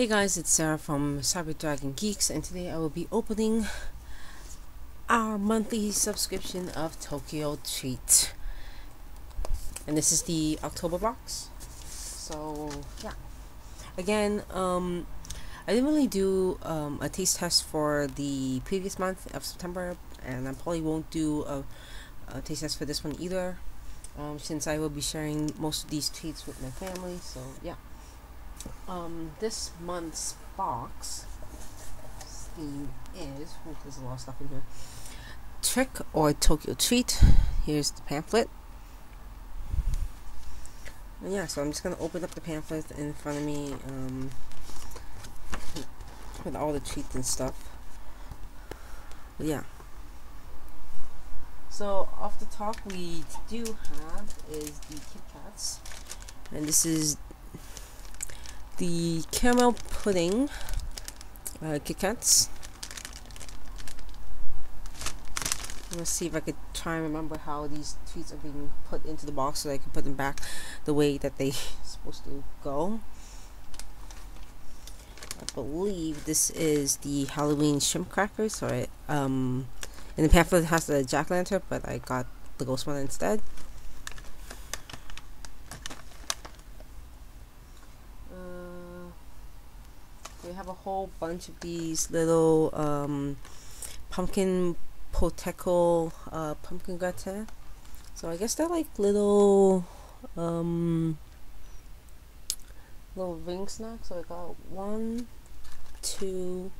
Hey guys, it's Sarah from Cyber Dragon Geeks, and today I will be opening our monthly subscription of Tokyo Treat. And this is the October box. So, yeah. Again, um, I didn't really do um, a taste test for the previous month of September, and I probably won't do a, a taste test for this one either, um, since I will be sharing most of these treats with my family. So, yeah um, this month's box theme is oh, there's a lot of stuff in here. Trick or Tokyo Treat. Here's the pamphlet. And yeah, so I'm just gonna open up the pamphlet in front of me um, with all the treats and stuff. But yeah. So off the top, we do have is the Kit Kats, and this is the caramel pudding uh, Kit Kats. Let's see if I could try and remember how these treats are being put into the box so I can put them back the way that they supposed to go. I believe this is the Halloween shrimp crackers. So um, in the pamphlet it has the jack lantern, but I got the ghost one instead. we have a whole bunch of these little um, pumpkin Poteko uh, pumpkin gratin. So I guess they're like little um, little ring snacks. So I got one, two,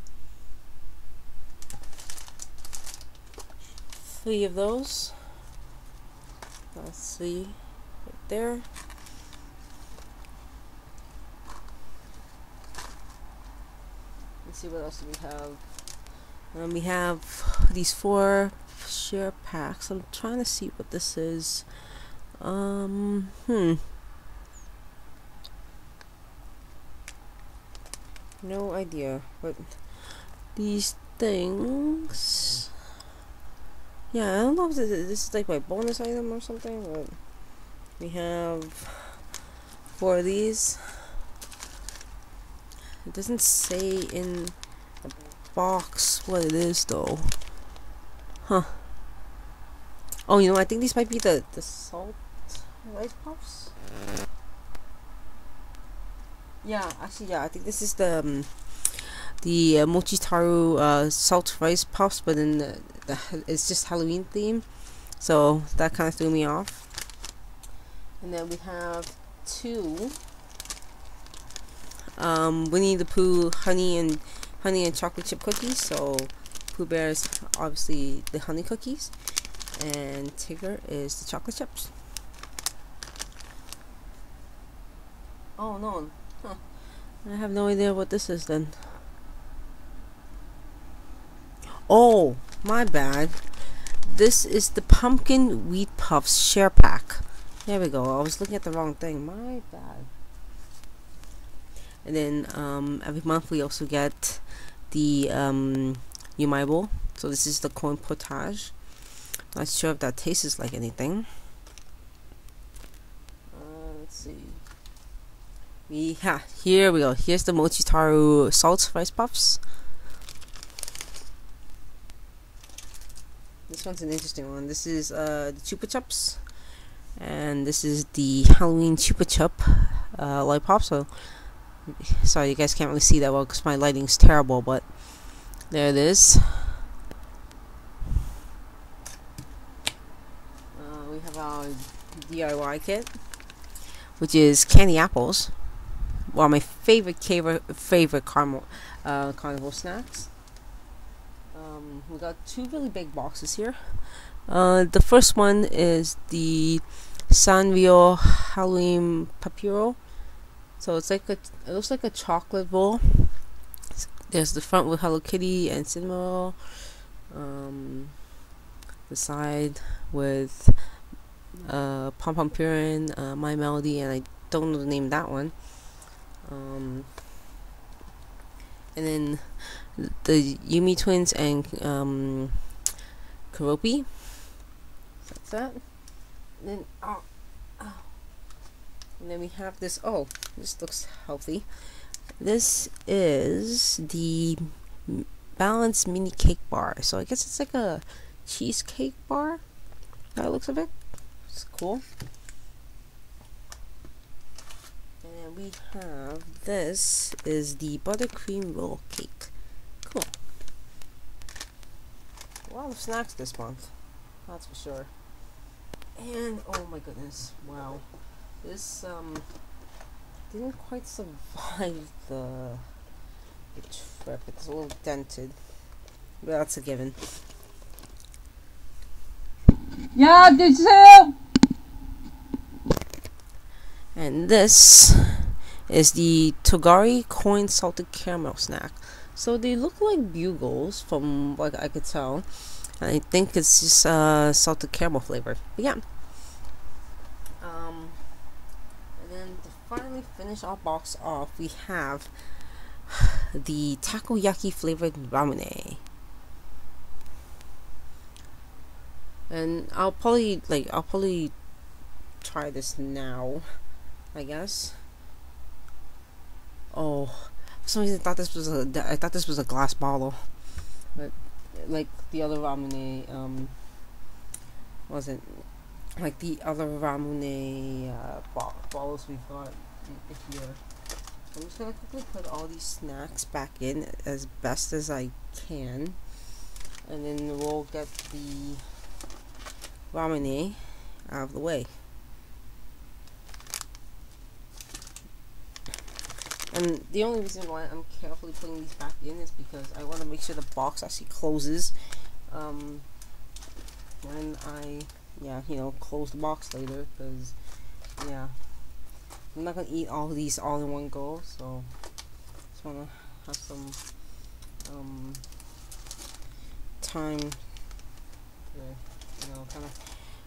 three of those. Let's see, right there. Let's see what else do we have. Um, we have these four share packs. I'm trying to see what this is. Um, hmm. No idea. But these things. Yeah, I don't know if this is, this is like my bonus item or something, but we have four of these. It doesn't say in the box what it is though. Huh. Oh, you know, I think these might be the, the salt rice puffs. Yeah, actually, yeah, I think this is the um, the uh, mochi taru uh, salt rice puffs, but then the, the, it's just Halloween theme, so that kind of threw me off. And then we have two um, Winnie the Pooh honey and honey and chocolate chip cookies. So Pooh Bear's obviously the honey cookies, and Tigger is the chocolate chips. Oh no, huh. I have no idea what this is then. Oh, my bad. This is the pumpkin wheat puffs share pack. There we go. I was looking at the wrong thing. My bad and then um, every month we also get the um, Bowl. So this is the corn potage. Not sure if that tastes like anything. Uh, let's see. We yeah, here we go. Here's the mochi taru salt rice puffs. This one's an interesting one. This is uh, the Chupa Chups, and this is the Halloween Chupa Chup uh, lollipop. So Sorry, you guys can't really see that well because my lighting's terrible, but there it is. Uh, we have our DIY kit, which is candy apples. one of my favorite favorite favorite caramel, uh, carnival snacks. Um, we got two really big boxes here. Uh, the first one is the Sanrio Halloween Papiro so it's like a, it looks like a chocolate bowl. There's the front with Hello Kitty and Cinema. Um, the side with uh, Pom Pom Purin, uh, My Melody, and I don't know the name of that one. Um, and then the Yumi twins and um, Keroppi. That's that. And then oh, and then we have this, oh, this looks healthy. this is the Balance Mini Cake Bar. So I guess it's like a cheesecake bar. That looks of it. It's cool. And then we have this is the buttercream roll cake. Cool. A lot of snacks this month. That's for sure. And oh my goodness, wow. This um didn't quite survive the, the trip. It's a little dented, but that's a given. Yeah, did you? And this is the Tongari Corn Salted Caramel Snack. So they look like bugles from what I could tell. I think it's just uh, salted caramel flavor. But yeah, finish our box off, we have the takoyaki flavored Ramune. And I'll probably like I'll probably try this now, I guess. Oh, for some reason I thought this was a I thought this was a glass bottle, but like the other Ramune um wasn't like the other Ramune uh, bottles we've got here. I'm just gonna quickly put all these snacks back in as best as I can, and then we'll get the Ramune out of the way. And the only reason why I'm carefully putting these back in is because I want to make sure the box actually closes um, when I, yeah, you know, close the box later. Because, yeah, I'm not to eat all these all in one go. So, just want to have some um, time to, you know, kind of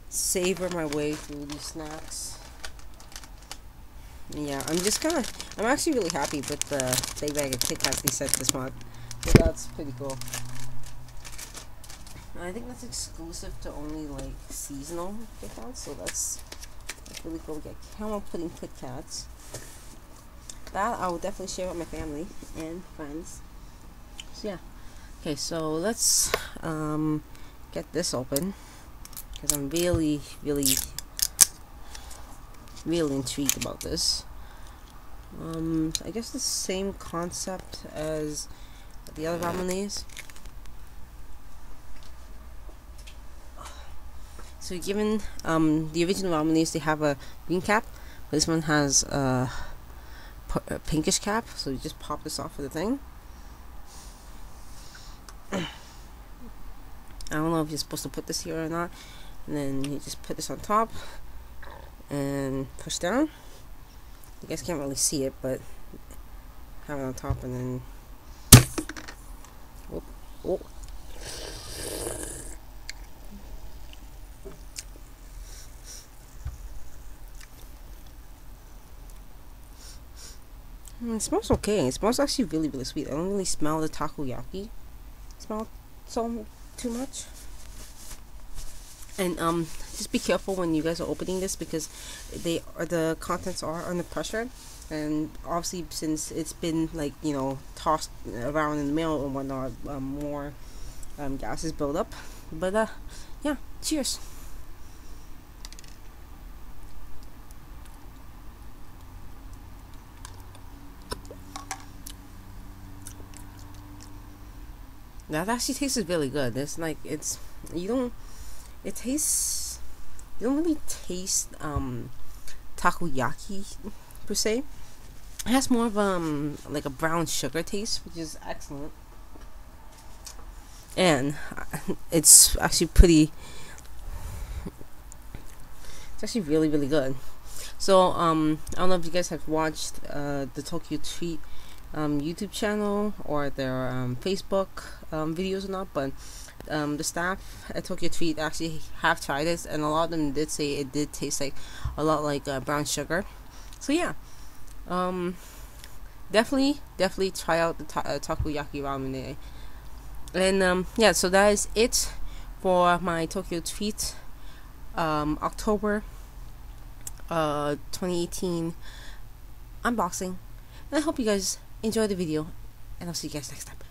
savor my way through these snacks yeah, I'm just kind of, I'm actually really happy with the big bag of Kit Kats they sent this month. So that's pretty cool. I think that's exclusive to only like seasonal Kit Kats, so that's, that's really cool. We get caramel pudding Kit Kats. That I will definitely share with my family and friends. So yeah. Okay, so let's um, get this open because I'm really, really really intrigued about this. Um, I guess the same concept as the other Ramunes. So given um, the original Ramunes, they have a green cap, but this one has a, a pinkish cap. So you just pop this off of the thing. I don't know if you're supposed to put this here or not. And then you just put this on top and push down. You guys can't really see it, but have it on top and then. Oh, oh. It smells okay. It smells actually really, really sweet. I don't really smell the takoyaki smell so too much. And um, just be careful when you guys are opening this because they are the contents are under pressure, and obviously since it's been like you know tossed around in the mail and whatnot, um, more um, gases build up. But uh, yeah, cheers. That actually tastes really good. It's like it's you don't it tastes you don't really taste um takoyaki per se. It has more of um like a brown sugar taste which is excellent. And it's actually pretty it's actually really really good. So um i don't know if you guys have watched uh the tokyo treat um, YouTube channel or their um, Facebook um, videos or not, but um, the staff at Tokyo Treat actually have tried this, and a lot of them did say it did taste like a lot like uh, brown sugar. So yeah, um, definitely, definitely try out the ta- uh, takoyaki Ramune. And um, yeah, so that is it for my Tokyo Treat um, October uh, 2018 unboxing. And I hope you guys enjoy the video, and I'll see you guys next time.